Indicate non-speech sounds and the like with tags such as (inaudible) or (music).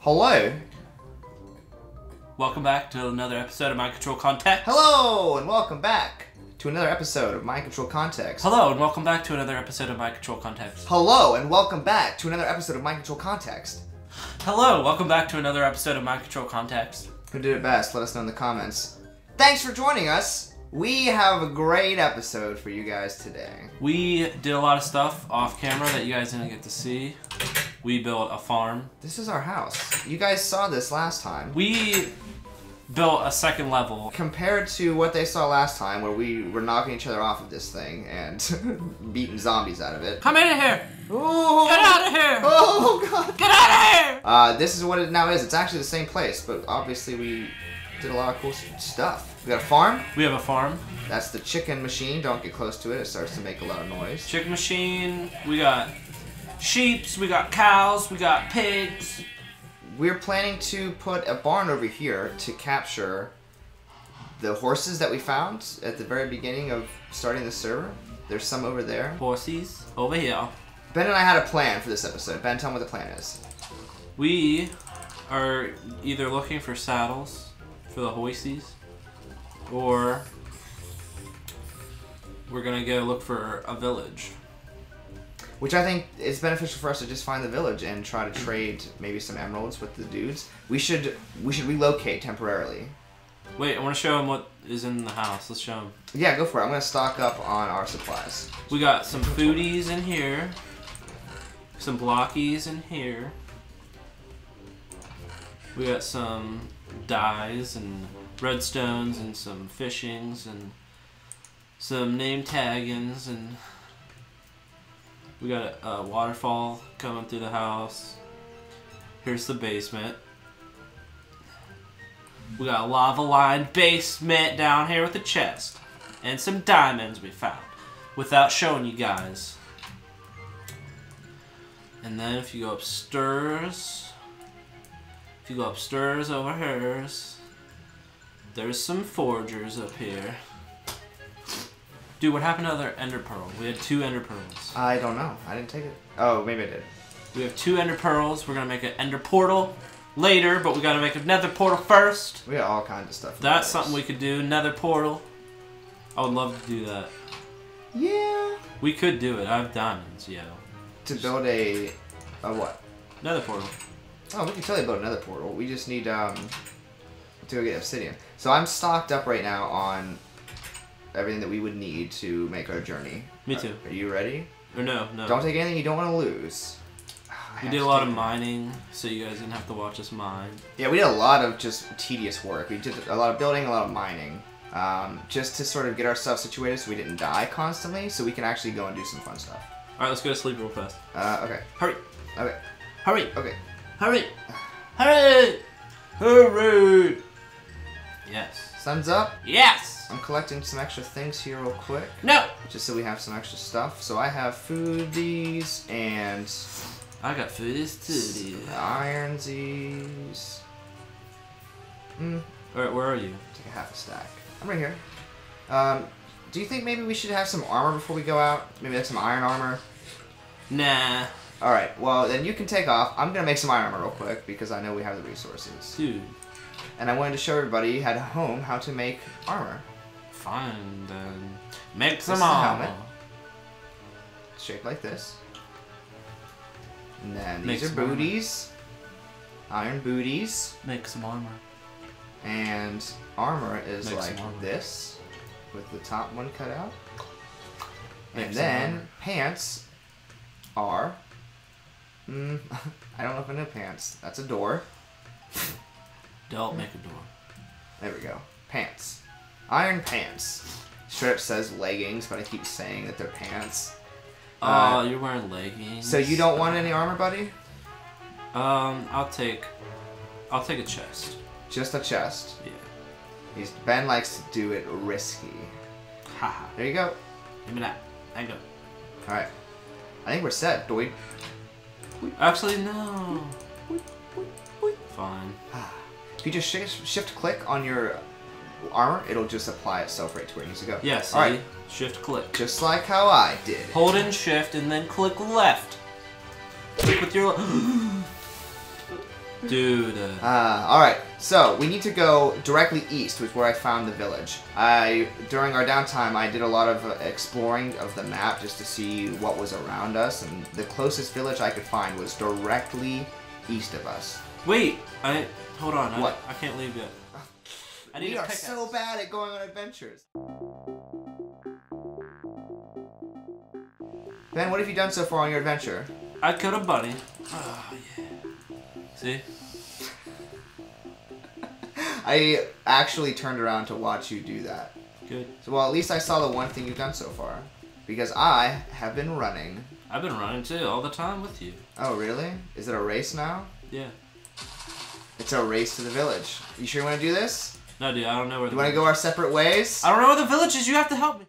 Hello. Welcome back to another episode of Mind Control Context. Hello, and welcome back to another episode of Mind Control Context. Hello, and welcome back to another episode of Mind Control Context. Hello, and welcome back to another episode of Mind Control Context. Hello, welcome back to another episode of Mind Control Context. Who did it best? Let us know in the comments. Thanks for joining us. We have a great episode for you guys today. We did a lot of stuff off camera that you guys didn't get to see. We built a farm. This is our house. You guys saw this last time. We built a second level. Compared to what they saw last time, where we were knocking each other off of this thing and (laughs) beating zombies out of it. Come in here! Oh, Get out of here! oh god! Get out of here! Uh, this is what it now is. It's actually the same place, but obviously we did a lot of cool stuff. We got a farm. We have a farm. That's the chicken machine. Don't get close to it. It starts to make a lot of noise. Chicken machine. We got sheeps. We got cows. We got pigs. We're planning to put a barn over here to capture the horses that we found at the very beginning of starting the server. There's some over there. Horses over here. Ben and I had a plan for this episode. Ben, tell me what the plan is. We are either looking for saddles for the hoisties, or we're gonna go look for a village. Which I think is beneficial for us to just find the village and try to trade maybe some emeralds with the dudes. We should we should relocate temporarily. Wait, I want to show them what is in the house. Let's show them. Yeah, go for it. I'm gonna stock up on our supplies. We got some foodies in here, some blockies in here. We got some dyes and redstones and some fishings and some name taggings and we got a, a waterfall coming through the house. Here's the basement. We got a lava lined basement down here with a chest and some diamonds we found without showing you guys. And then if you go upstairs, if you go upstairs over hers, there's some forgers up here. Dude, what happened to other ender pearl? We had two ender pearls. I don't know. I didn't take it. Oh, maybe I did. We have two ender pearls. We're gonna make an ender portal later, but we gotta make a nether portal first. We got all kinds of stuff. That's something we could do. Nether portal. I would love to do that. Yeah. We could do it. I have diamonds, yo. To build a a what? Nether portal. Oh, we can totally build another portal. We just need um to go get obsidian. So I'm stocked up right now on everything that we would need to make our journey. Me too. Are you ready? Or no, no. Don't take anything you don't want to lose. I We did a lot of mining, so you guys didn't have to watch us mine. Yeah, we did a lot of just tedious work. We did a lot of building, a lot of mining, um, just to sort of get ourselves situated so we didn't die constantly, so we can actually go and do some fun stuff. All right, let's go to sleep real fast. Uh, okay, Hurry, okay, hurry, okay. hurry, hurry, hurry. Yes, Sun's up. yes. I'm collecting some extra things here real quick, No, just so we have some extra stuff. So I have foodies and I got foodies too, dude. ironsies. Mm, All right, where are you? take a half a stack. I'm right here. Um, do you think maybe we should have some armor before we go out? Maybe that's some iron armor. Nah, All right. Well, then you can take off. I'm gonna make some iron armor real quick because I know we have the resources, dude. and I wanted to show everybody at home how to make armor. Fine then. Make This some is a armor. helmet. shaped like this. And then Make these are some armor. booties, iron booties, Make some armor. and armor is Make like armor. this, with the top one cut out. Make and then armor. pants are. Mm, (laughs) I don't know if I know pants. That's a door. Don't make a door. There we go. Pants. Iron pants. Straight up says leggings, but I keep saying that they're pants. Oh, Uh, you're wearing leggings. So you don't want any armor, buddy? Um, I'll take. I'll take a chest. Just a chest. Yeah. He's Ben likes to do it risky. Haha. There you go. Give me that. I go. All right. I think we're set, do we? Actually, no. Fine. (sighs) If you just shift, shift click on your armor, it'll just apply itself right to where it needs to go. Yeah. All right. Shift click. Just like how I did. Hold in shift and then click left. Click with your. (gasps) Dude. Uh, all right, so we need to go directly east, which is where I found the village. I during our downtime, I did a lot of uh, exploring of the map just to see what was around us, and the closest village I could find was directly east of us. wait, I hold on. I, What? I can't leave yet. I need we a are pickaxe. so bad at going on adventures. Ben, what have you done so far on your adventure? I killed a bunny. Oh yeah. See? (laughs) I actually turned around to watch you do that. Good. So, well, at least I saw the one thing you've done so far. Because I have been running. I've been running too all the time with you. Oh, really? Is it a race now? Yeah. It's a race to the village. You sure you want to do this? No, dude, I don't know where the. You want to go our separate ways? I don't know where the village is. You have to help me.